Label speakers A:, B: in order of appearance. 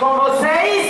A: Com vocês,